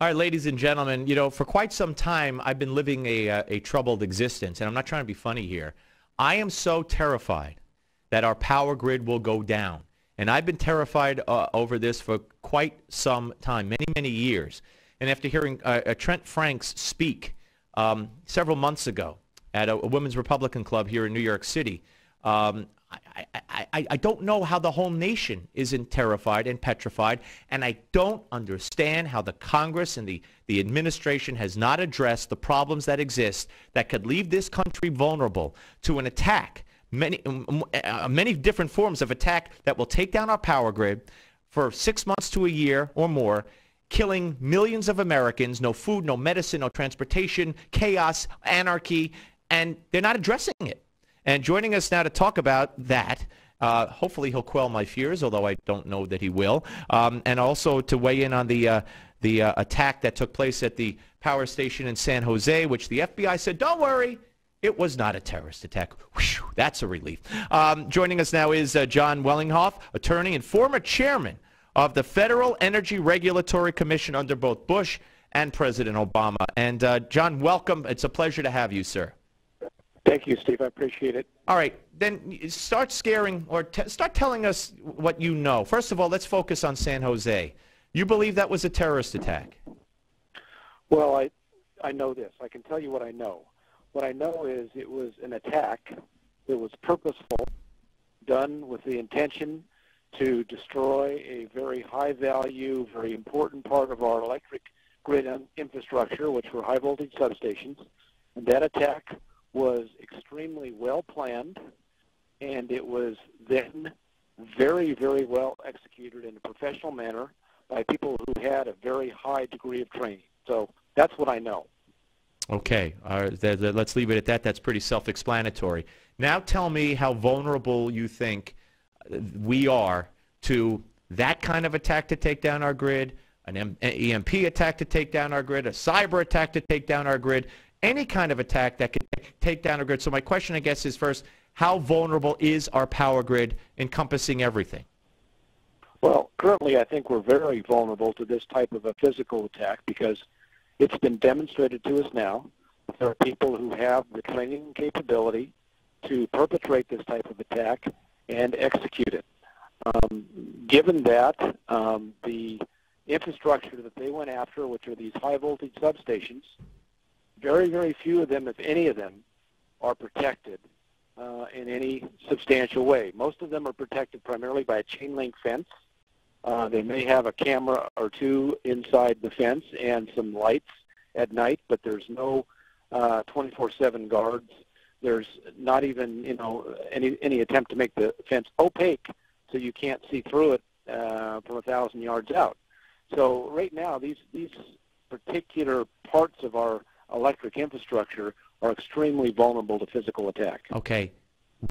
All right, ladies and gentlemen, you know, for quite some time, I've been living a, uh, a troubled existence, and I'm not trying to be funny here. I am so terrified that our power grid will go down. And I've been terrified uh, over this for quite some time, many, many years. And after hearing uh, uh Trent Franks speak um, several months ago at a, a, Women's Republican Club here in New York City, um, I, I, don't know how the whole nation isn't terrified and petrified, and I don't understand how the Congress and the, the administration has not addressed the problems that exist that could leave this country vulnerable to an attack, many, uh, many different forms of attack that will take down our power grid for six months to a year or more, killing millions of Americans, no food, no medicine, no transportation, chaos, anarchy, and they're not addressing it. And joining us now to talk about that, uh, hopefully he'll quell my fears, although I don't know that he will, um, and also to weigh in on the uh, the uh, attack that took place at the power station in San Jose, which the FBI said, don't worry, it was not a terrorist attack. Whew, that's a relief. Um, joining us now is uh, Jon Wellinghoff, attorney and former chairman of the Federal Energy Regulatory Commission under both Bush and President Obama. And uh, Jon, welcome. It's a pleasure to have you, sir. Thank you, Steve. I appreciate it. All right, then start scaring or start telling us what you know. First of all, let's focus on San Jose. You believe that was a terrorist attack? Well, I, I know this. I can tell you what I know. What I know is it was an attack that was purposeful, done with the intention to destroy a very high value, very important part of our electric grid infrastructure, which were high voltage substations. And that attack was extremely well planned, and it was then very, very well executed in a professional manner by people who had a very high degree of training. So that's what I know. Okay, uh, th- th- let's leave it at that. That's pretty self-explanatory. Now tell me how vulnerable you think uh, we are to that kind of attack to take down our grid, an M- EMP attack to take down our grid, a cyber attack to take down our grid, any kind of attack that could take down a grid. So my question, I guess, is first, how vulnerable is our power grid encompassing everything? Well, currently I think we're very vulnerable to this type of a physical attack because it's been demonstrated to us now there are people who have the training capability to perpetrate this type of attack and execute it. Um, given that, um, the infrastructure that they went after, which are these high voltage substations, very, very few of them, if any of them, are protected uh, in any substantial way. Most of them are protected primarily by a chain link fence. Uh, they may have a camera or two inside the fence and some lights at night, but there's no 24/7 uh, guards. There's not even, you know, any any attempt to make the fence opaque so you can't see through it uh, from a thousand yards out. So right now, these these particular parts of our electric infrastructure are extremely vulnerable to physical attack. Okay.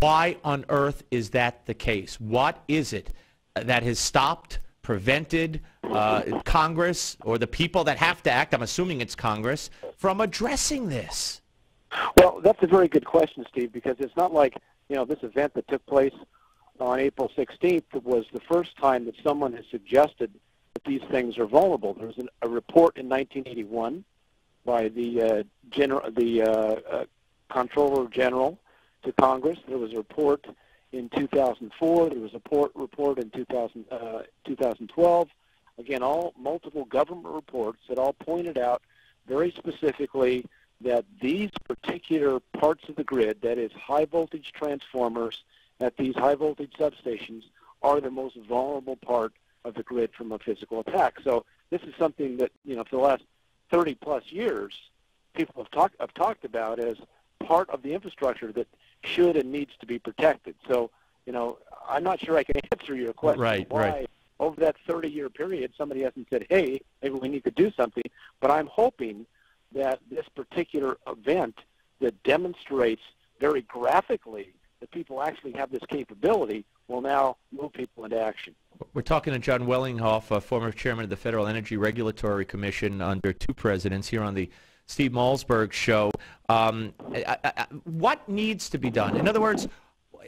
Why on earth is that the case? What is it that has stopped, prevented uh, Congress or the people that have to act, I'm assuming it's Congress, from addressing this? Well, that's a very good question, Steve, because it's not like, you know, this event that took place on April 16th was the first time that someone has suggested that these things are vulnerable. There was an, a report in 1981 by the uh, general, the uh, uh, Comptroller General to Congress. There was a report in 2004. There was a report, report in 2000, 2012. Again, all multiple government reports that all pointed out very specifically that these particular parts of the grid, that is high voltage transformers at these high voltage substations, are the most vulnerable part of the grid from a physical attack. So this is something that, you know, for the last 30 plus years, people have talked have talked about as part of the infrastructure that should and needs to be protected. So, you know, I'm not sure I can answer your question. Right, why right. over that 30-year period somebody hasn't said, "Hey, maybe we need to do something." But I'm hoping that this particular event that demonstrates very graphically that people actually have this capability will now move people into action. We're talking to Jon Wellinghoff, uh, former chairman of the Federal Energy Regulatory Commission under two presidents here on the Steve Malzberg show. Um, I, I, what needs to be done? In other words,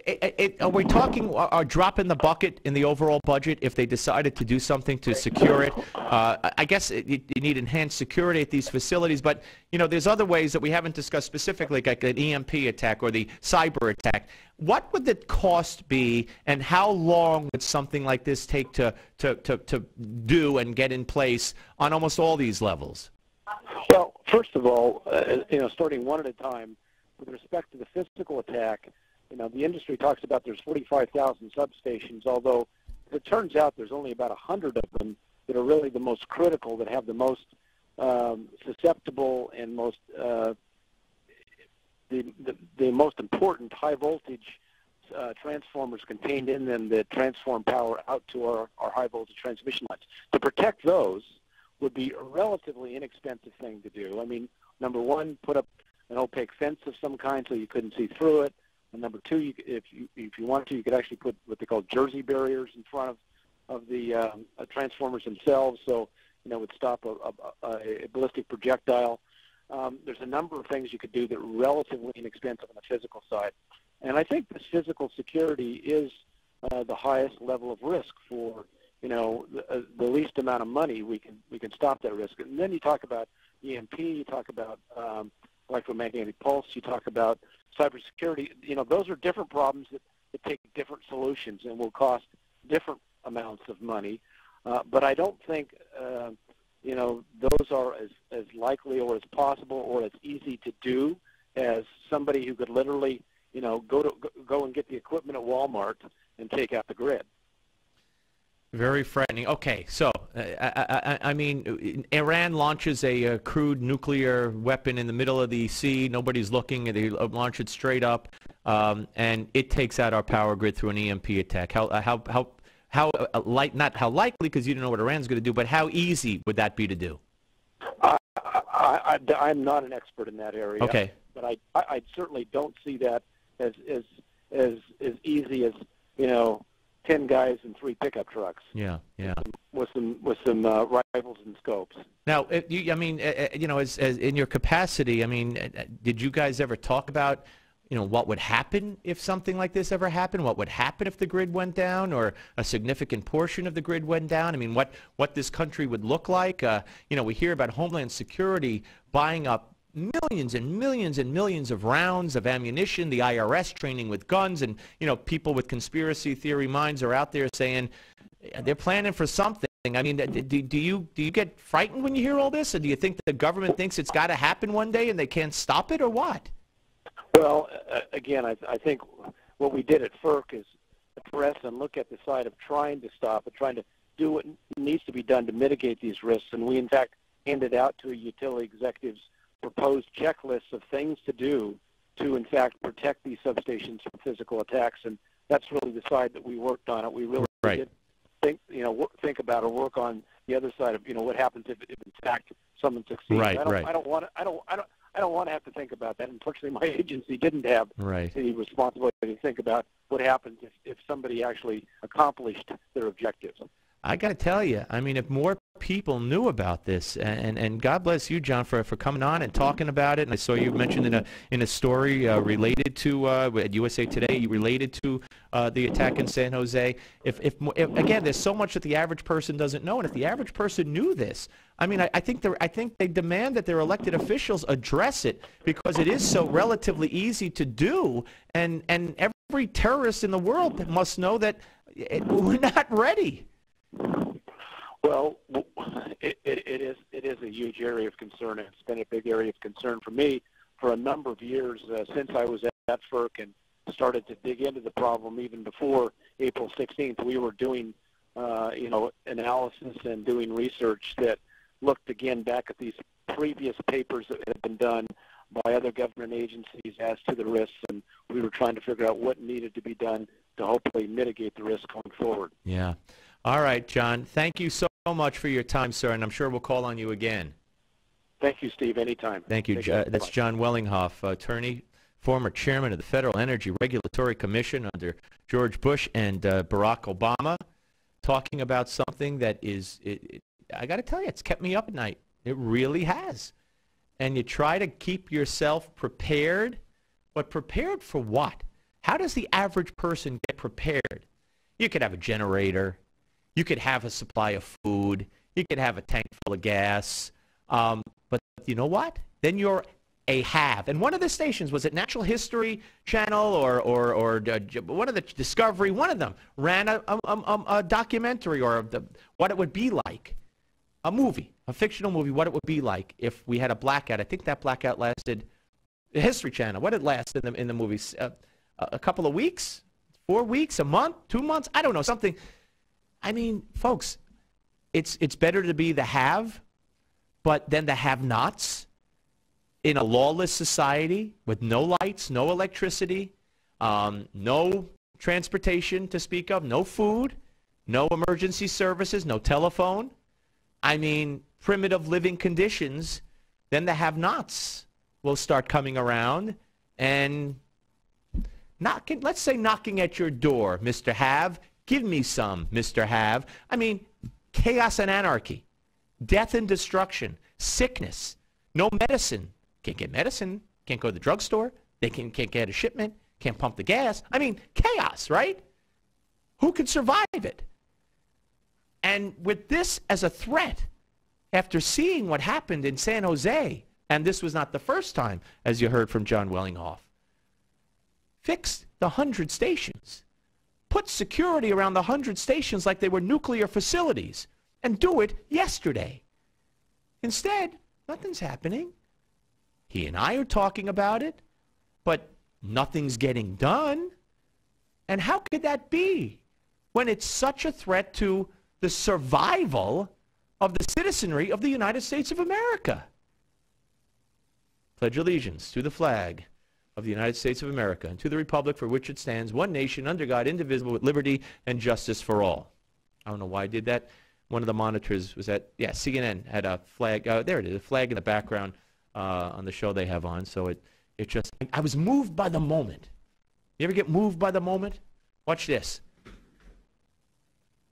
it, it, are we talking a drop in the bucket in the overall budget if they decided to do something to secure it? Uh, I guess it, you need enhanced security at these facilities, but you know, there's other ways that we haven't discussed specifically, like an EMP attack or the cyber attack. What would the cost be, and how long would something like this take to to to, to do and get in place on almost all these levels? Well, first of all, uh, you know, starting one at a time, with respect to the physical attack you know, the industry talks about there's 45,000 substations, although it turns out there's only about 100 of them that are really the most critical, that have the most um, susceptible and most uh, the, the, the most important high voltage uh, transformers contained in them that transform power out to our, our high voltage transmission lines. To protect those would be a relatively inexpensive thing to do. I mean, number one, put up an opaque fence of some kind so you couldn't see through it. And number two, you, if you if you want to, you could actually put what they call jersey barriers in front of of the um, uh, transformers themselves, so you know would stop a, a, a ballistic projectile. Um, there's a number of things you could do that are relatively inexpensive on the physical side, and I think this physical security is uh, the highest level of risk for you know the, uh, the least amount of money we can we can stop that risk. And then you talk about EMP, you talk about um, electromagnetic pulse, you talk about cybersecurity, you know, those are different problems that, that take different solutions and will cost different amounts of money. Uh, but I don't think, uh, you know, those are as, as likely or as possible or as easy to do as somebody who could literally, you know, go to go and get the equipment at Walmart and take out the grid. Very frightening. Okay, so uh, I, I, I, mean, Iran launches a, a, crude nuclear weapon in the middle of the sea. Nobody's looking. They launch it straight up, um, and it takes out our power grid through an EMP attack. How uh, how how how uh, light? Not how likely, because you don't know what Iran's going to do, but how easy would that be to do? I, I, I'm not an expert in that area. Okay, but I, I certainly don't see that as as as as easy as you know ten guys and three pickup trucks. Yeah, yeah. With some with some, with some uh, rifles and scopes. Now, you, I mean, uh, you know, as, as in your capacity, I mean, uh, did you guys ever talk about, you know, what would happen if something like this ever happened? What would happen if the grid went down, or a significant portion of the grid went down? I mean, what what this country would look like? Uh, you know, we hear about Homeland Security buying up millions and millions and millions of rounds of ammunition, the IRS training with guns, and you know people with conspiracy theory minds are out there saying they're planning for something. I mean, do, do you do you get frightened when you hear all this, or do you think the government thinks it's got to happen one day and they can't stop it, or what? Well, uh, again, I, I think what we did at FERC is address and look at the side of trying to stop it, trying to do what needs to be done to mitigate these risks, and we in fact handed out to utility executives proposed checklists of things to do to, in fact, protect these substations from physical attacks. And that's really the side that we worked on it. We really right. did think, you know, think about or work on the other side of, you know, what happens if, if in fact someone succeeds. Right, I don't, right. I don't want to, I don't, I don't, I don't want to have to think about that. Unfortunately, my agency didn't have right. the responsibility to think about what happens if, if somebody actually accomplished their objectives. I got to tell you, I mean, if more people knew about this, and, and God bless you, Jon, for, for coming on and talking about it. And I saw you mentioned in a in a story uh, related to uh, at USA Today, related to uh, the attack in San Jose. If, if, if again, there's so much that the average person doesn't know, and if the average person knew this, I mean, I, I think I think they demand that their elected officials address it because it is so relatively easy to do, and and every terrorist in the world must know that it, we're not ready. Well, it, it, it is it is a huge area of concern, and it's been a big area of concern for me for a number of years uh, since I was at FERC and started to dig into the problem even before April 16th. We were doing, uh, you know, analysis and doing research that looked again back at these previous papers that had been done by other government agencies as to the risks, and we were trying to figure out what needed to be done to hopefully mitigate the risk going forward. Yeah. All right, Jon. Thank you so much for your time, sir, and I'm sure we'll call on you again. Thank you, Steve. Anytime. Thank you. Uh, that's Jon Wellinghoff, attorney, former chairman of the Federal Energy Regulatory Commission under George Bush and uh, Barack Obama, talking about something that is, it, it, I got to tell you, it's kept me up at night. It really has. And you try to keep yourself prepared, but prepared for what? How does the average person get prepared? You could have a generator. You could have a supply of food. You could have a tank full of gas. Um, but you know what? Then you're a have. And one of the stations, was it Natural History Channel or, or, or uh, one of the Discovery, one of them ran a, a, a, a documentary or the, what it would be like, a movie, a fictional movie, what it would be like if we had a blackout. I think that blackout lasted, the History Channel, what did it last in the, in the movies? Uh, a couple of weeks? Four weeks? A month? Two months? I don't know, something. I mean, folks, it's, it's better to be the have, but then the have-nots in a lawless society with no lights, no electricity, um, no transportation to speak of, no food, no emergency services, no telephone. I mean, primitive living conditions, then the have-nots will start coming around and knocking, let's say knocking at your door, Mr. Have. Give me some, Mr. Have. I mean, chaos and anarchy, death and destruction, sickness, no medicine, can't get medicine. Can't go to the drugstore. They can, can't get a shipment. Can't pump the gas. I mean, chaos, right? Who could survive it? And with this as a threat, after seeing what happened in San Jose, and this was not the first time, as you heard from Jon Wellinghoff, fix the 100 stations. Put security around the 100 stations like they were nuclear facilities, and do it yesterday. Instead, nothing's happening. He and I are talking about it, but nothing's getting done. And how could that be when it's such a threat to the survival of the citizenry of the United States of America? Pledge allegiance to the flag of the United States of America and to the republic for which it stands, one nation under God, indivisible, with liberty and justice for all. I don't know why I did that. One of the monitors was at, yeah, CNN had a flag. Uh, there it is, a flag in the background uh, on the show they have on. So it, it just, I was moved by the moment. You ever get moved by the moment? Watch this.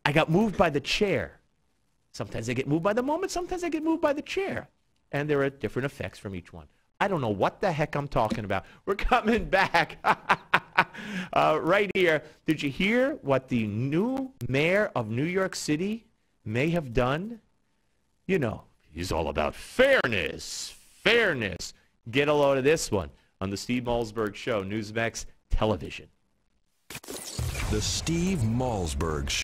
I got moved by the chair. Sometimes I get moved by the moment. Sometimes I get moved by the chair. And there are different effects from each one. I don't know what the heck I'm talking about. We're coming back uh, right here. Did you hear what the new mayor of New York City may have done? You know, he's all about fairness, fairness. Get a load of this one on the Steve Malzberg Show, Newsmax Television. The Steve Malzberg Show.